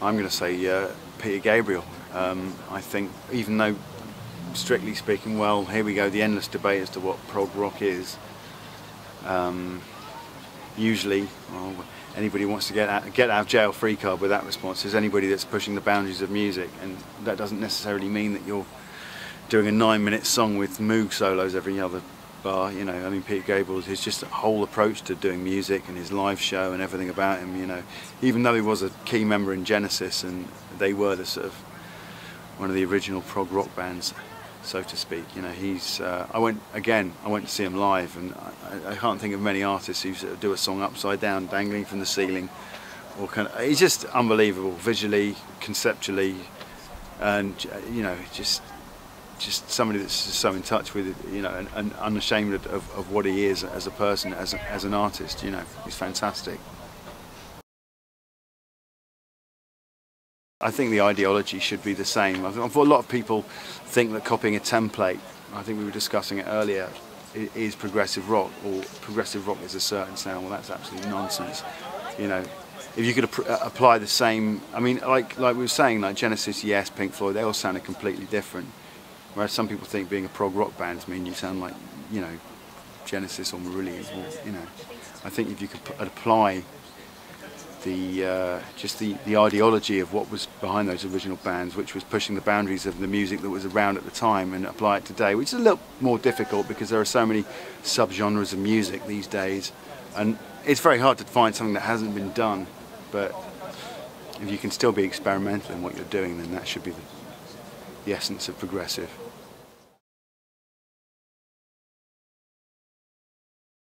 I'm going to say uh, Peter Gabriel. Um, I think even though, strictly speaking, well, here we go, the endless debate as to what prog rock is. Um, usually, well, anybody wants to get out, get out of jail free card with that response is anybody that's pushing the boundaries of music, and that doesn't necessarily mean that you're doing a nine-minute song with Moog solos every other bar. You know, I mean, Peter Gabriel, his just whole approach to doing music and his live show and everything about him. You know, even though he was a key member in Genesis and they were the sort of one of the original prog rock bands, so to speak. You know, he's. Uh, I went again. I went to see him live, and I, I can't think of many artists who sort of do a song upside down, dangling from the ceiling, or kind of. He's just unbelievable, visually, conceptually, and you know, just just somebody that's so in touch with you know and, and unashamed of, of, what he is as a person as, a, as an artist you know he's fantastic. I think the ideology should be the same. I think a lot of people think that copying a template I think we were discussing it earlier is progressive rock or progressive rock is a certain sound. Well that's absolutely nonsense. You know if you could ap uh, apply the same I mean like like we were saying like Genesis yes Pink Floyd they all sounded completely different Whereas some people think being a prog rock band means you sound like, you know, Genesis or Marillion, or, you know. I think if you could apply the uh, just the, the ideology of what was behind those original bands, which was pushing the boundaries of the music that was around at the time, and apply it today, which is a little more difficult because there are so many subgenres of music these days, and it's very hard to find something that hasn't been done. But if you can still be experimental in what you're doing, then that should be the, the essence of progressive.